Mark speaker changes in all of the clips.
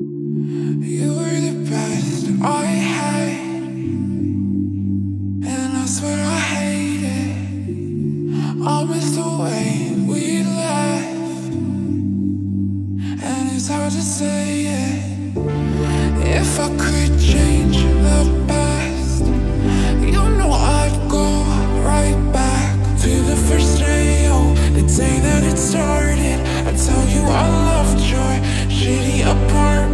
Speaker 1: You were the best I had, and I swear I hate it. I miss the way we laughed, and it's hard to say it. If I could change the past, you know I'd go right back to the first day, oh, the day that it started. I tell you I love your shitty apartment.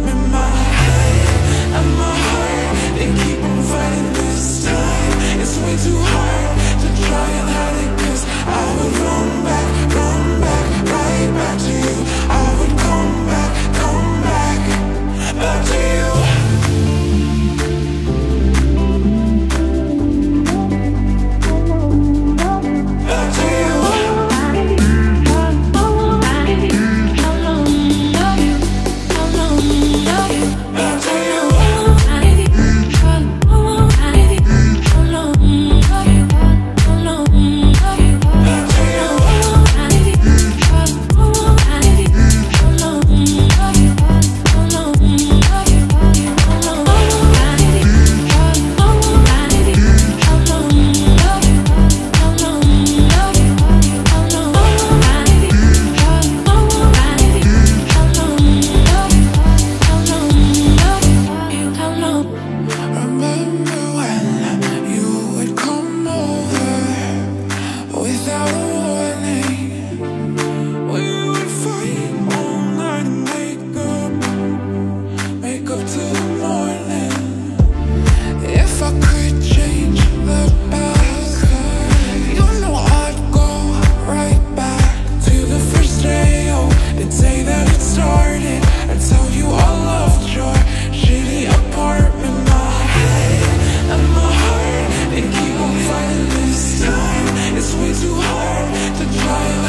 Speaker 1: way too hard to try.